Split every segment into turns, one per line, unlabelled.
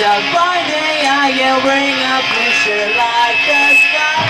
So day, I will bring up picture like the sky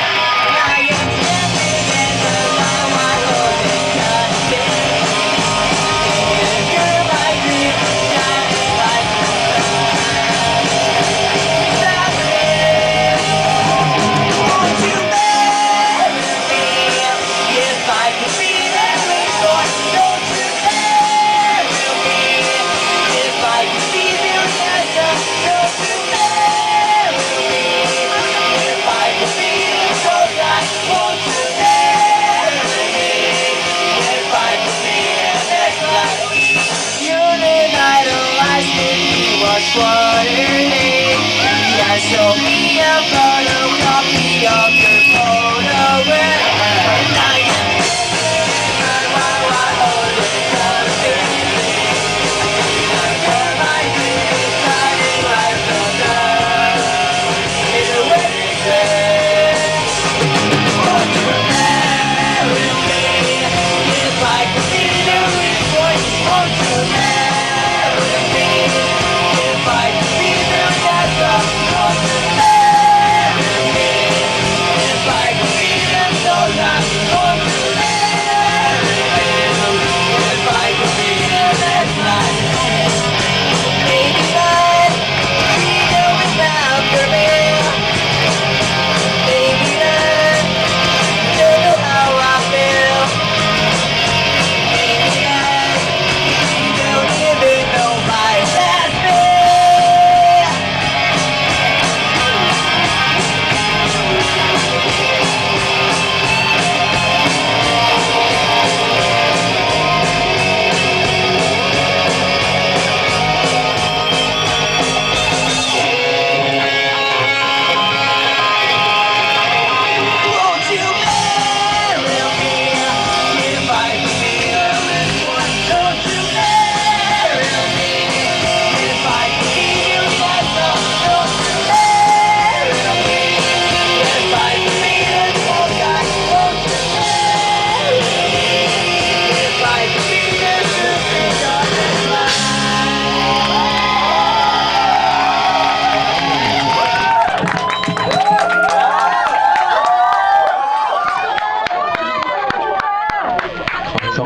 show me love.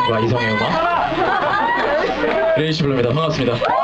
음악 아, 이성의 음악 아, 아, 레이시 블루입니다. 반갑습니다.